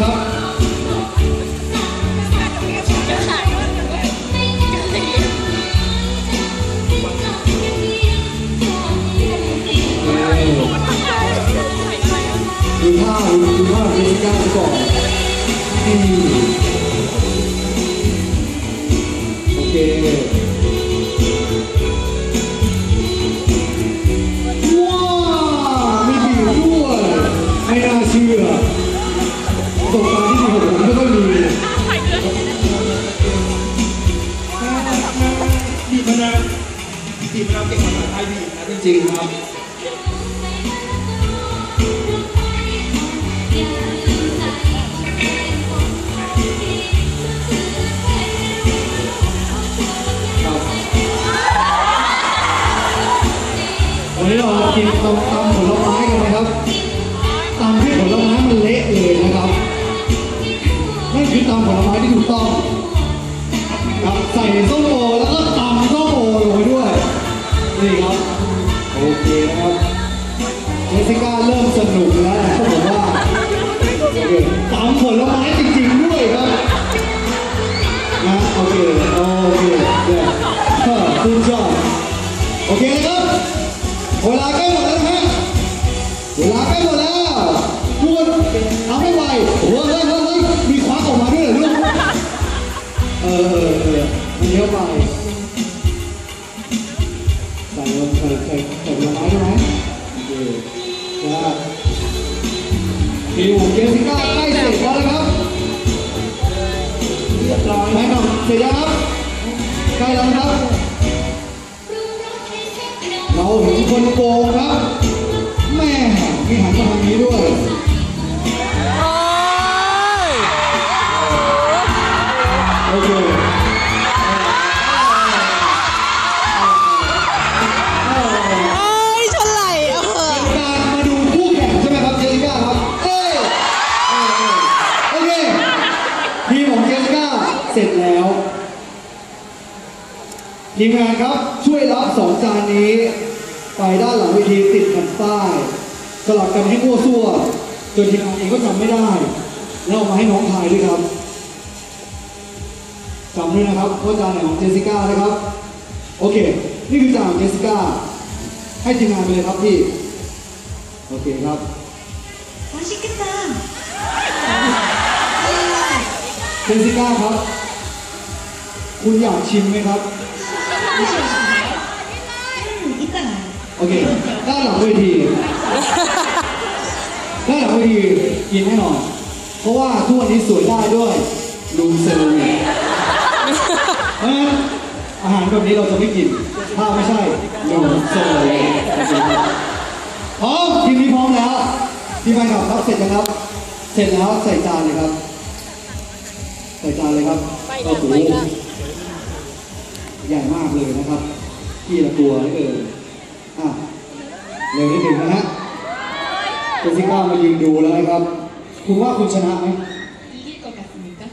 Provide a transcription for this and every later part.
ดูภาพดูภาพกันก่อนโอเค จริงครับวันนี้เรากินตำตำผลไม้กันนะครับตำที่ผลไม้มันเละเลยนะครับนั่นคือตำผลไม้ที่ถูกต้องครับใส่ส้มโอาใกล้หมดแล้วนะฮะเวลาใกล้หมดแล้วทุกคนทำให้ไวโอ้โหเฮ้ยเฮ้ยเฮ้ยมีควักออกมาด้วยเหรอลูกเออเออเออมันเยอะไปใส่ลงใส่ใส่ใส่ผลไม้ได้ไหมโอเคนะคิวเจสสิก้าใกล้เสร็จแล้วนะครับเรียบร้อยไหนหน่อยเสร็จยังครับใกล้แล้วครับ เราเห็นคนโกงครับ แม่มีหันมาทางนี้ด้วยโอเคเอ้ยชนไหลเออเป็นการมาดูคู่แข่งใช่ไหมครับเจสสิก้าครับเอ้ยเออเออโอเคทีมของเจสสิก้าเสร็จแล้วทีมงานครับช่วยรับสองจานนี้ ไปด้านหลังเวทีติดแผ่ใต้สลับกันให้มั่วซั่วจนทีมงานเองก็จำไม่ได้แล้วมาให้น้องถ่ายด้วยครับจำด้วยนะครับเพราะจานไหนของเจสสิก้านะครับ โอเค นี่คือจานของเจสสิก้า ให้ทีมงานไปเลยครับพี่ โอเคครับโอชิกตาเจสสิก้าครับ คุณอยากชิมไหมครับ โอเคด้านหลังเวทีด้านหลังเวทีกินแน่นอน เพราะว่าทุกวันนี้สวยได้ด้วย room service เพราะฉะนั้นอาหารแบบนี้เราจะไม่กิน ถ้าไม่ใช่ room service พร้อมทีมนี้พร้อมแล้วทีมงานขับครับเสร็จแล้วครับ เสร็จแล้วใส่จานเลยครับ ใส่จานเลยครับโอ้โหใหญ่มากเลยนะครับพี่ละตัวนี่เออ อ่ะ เร็วนิดหนึ่งนะฮะเจสสิก้ามายืนดูแล้วนะครับ คุณว่าคุณชนะไหม 이길 것 같습니까?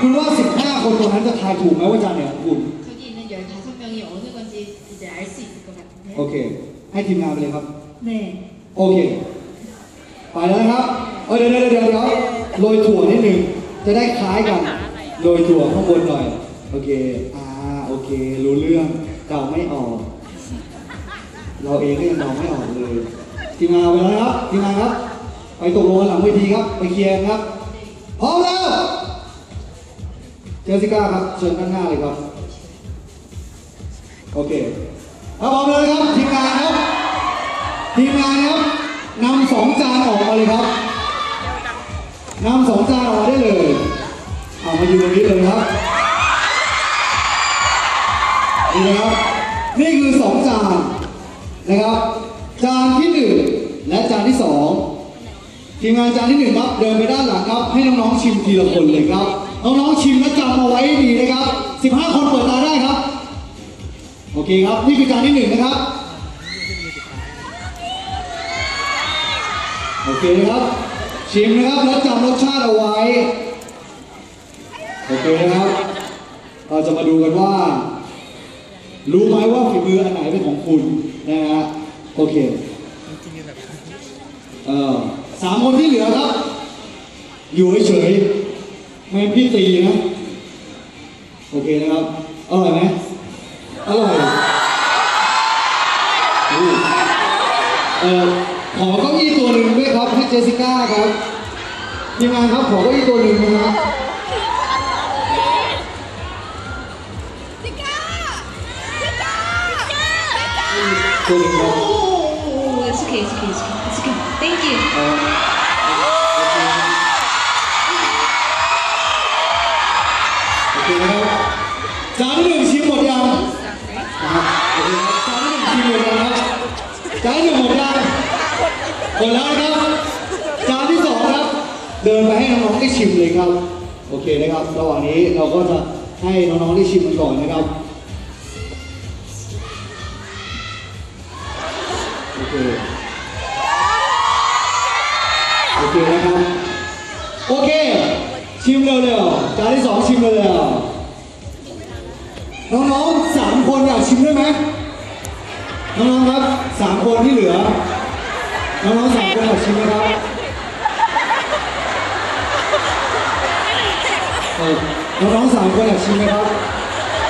คุณว่า 15 คนตรงนั้นจะทายถูกไหมว่าจานไหนของคุณ 저기 있는 15명이 어느 건지 이제 알 수 있을 것 같은데 โอเค ให้ทีมงานไปเลยครับ 네 โอเค ไปแล้วนะครับ เออเดี๋ยวเดี๋ยวเดี๋ยวเดี๋ยวโรยถั่วนิดหนึ่ง จะได้คล้ายกัน โรยถั่วข้างบนหน่อย โอเค อ่า ะ โอเค รู้เรื่องเดาไม่ออก เราเองก็ยังเดาไม่ออกเลย ทีมงานไปแล้วนะครับทีมงานครับ ไปตกลงกันหลังเวทีครับ ไปเคลียร์ครับ พร้อมแล้ว เจสิก้าครับ เชิญด้านหน้าเลยครับ โอเคถ้าพร้อมแล้วนะครับ ทีมงานครับ ทีมงานครับนำสองจานออกมาเลยครับนำสองจานออกมาได้เลย เอามาอยู่ตรงนี้เลยครับ นี่นะครับนี่คือสองจานนะครับ จานที่หนึ่งและจานที่สองทีมงานจานที่หนึ่งครับเดินไปด้านหลังครับ ให้น้องๆชิมทีละคนเลยครับน้องๆชิมและจำเอาไว้ดีนะครับ 15 คนเปิดตาได้ครับ โอเคครับนี่คือจานที่หนึ่งนะครับโอเคนะครับ ชิมนะครับแล้วจำรสชาติเอาไว้โอเคนะครับ เราจะมาดูกันว่า รู้ไหมว่าฝีมืออันไหนเป็นของคุณนะฮะโอเคเออสามคนที่เหลือครับ อยู่เฉยๆไม่พี่ตีนะโอเคนะครับอร่อยไหมอร่อยอู้เออสสิก้าครับทีมงานครับขอเก็อีกตัวหนึ่งนะฮะตัวหนึ่งครับ Oh, it's okay, it's okay, it's okay. It's okay. Thank you. โอเคนะครับจานที่หนึ่งชิมหมดยังนะครับโอเคครับจานที่หนึ่งชิมหมดยังครับจานที่หนึ่งหมดยังหมดแล้วนะครับจานที่สองครับ เดินไปให้น้องๆได้ชิมเลยครับ โอเคนะครับ ระหว่างนี้เราก็จะให้น้องๆได้ชิมกันก่อนนะครับ โอเคนะครับ โอเค ชิมเร็วๆจานที่สองชิมเร็วๆน้องๆสามคนอยากชิมด้วยไหมน้องๆครับสามคนที่เหลือ น้องๆสามคนอยากชิมไหมครับน้องๆสามคนอยากชิมไหมครับ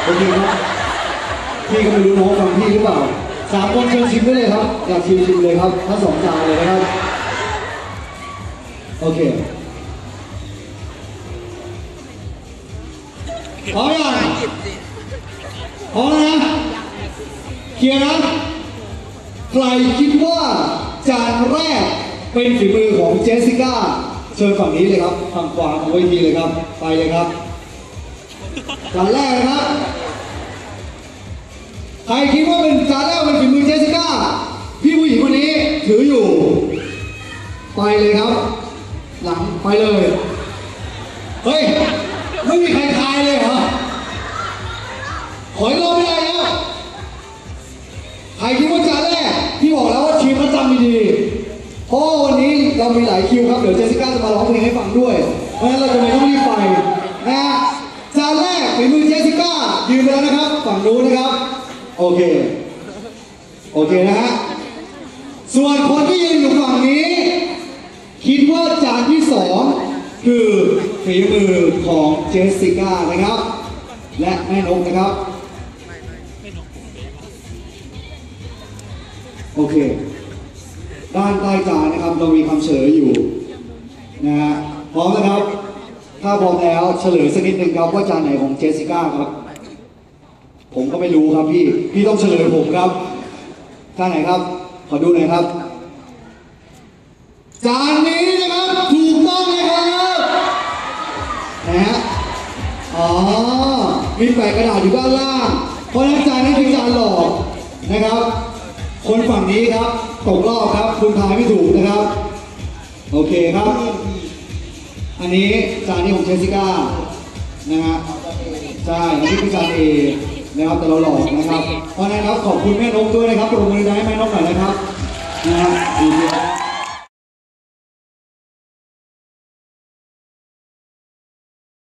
โอเคครับพี่ก็ไม่รู้น้องฟังพี่หรือเปล่าสามคนเชิญชิมได้เลยครับ อยากชิมชิมเลยครับทั้งสองจานเลยนะครับ โอเคพร้อมยังพร้อมแล้วนะเคลียร์นะ ใครคิดว่าจานแรกเป็นฝีมือของเจสสิก้า เชิญฝั่งนี้เลยครับฝั่งขวาของเวทีเลยครับ ไปเลยครับ จานแรกนะครับ ใครคิดว่าเป็นจานแรกเป็นฝีมือเจสสิก้า พี่ผู้หญิงคนนี้ถืออยู่ ไปเลยครับ หลังไปเลย เฮ้ย ไม่มีใครทายเลยเหรอขออีกรอบไม่ได้แล้วใครคิดว่าจานแรกพี่บอกแล้วว่าชิมแล้วจำดีๆเพราะว่าวันนี้เรามีหลายคิวครับ เดี๋ยวเจสสิก้าจะมาร้องเพลงให้ฟังด้วย เพราะฉะนั้นเราจะไม่ต้องรีบไปนะฮะจานแรกฝีมือเจสสิก้ายืนไปแล้วนะครับ ฝั่งนู้นนะครับ โอเค โอเคนะฮะ ส่วนคนที่ยืนอยู่ฝั่งนี้ คิดว่าจานที่สอง คือฝีมือของเจสสิก้านะครับ และแม่นกนะครับ โอเค ด้านใต้จานนะครับเรามีคำเฉลยอยู่นะฮะพร้อมนะครับ ถ้าพร้อมแล้วเฉลยสักนิดหนึ่งครับว่าจานไหนของเจสสิก้าครับ ผมก็ไม่รู้ครับพี่ พี่ต้องเฉลยผมครับจานไหนครับ ขอดูหน่อยครับ แปะกระดาษอยู่ด้านล่าง เพราะนั้นจานนี้คือจานหลอกนะครับ คนฝั่งนี้ครับตกรอบครับ คุณทายไม่ถูกนะครับ โอเคครับ อันนี้จานนี้ของเจสสิก้านะฮะใช่อันนี้คือจานเอนะครับแต่เราหลอกนะครับ เพราะฉะนั้นครับขอบคุณแม่นกด้วยนะครับปรบมือให้แม่นกหน่อยนะครับนะฮะดีครับ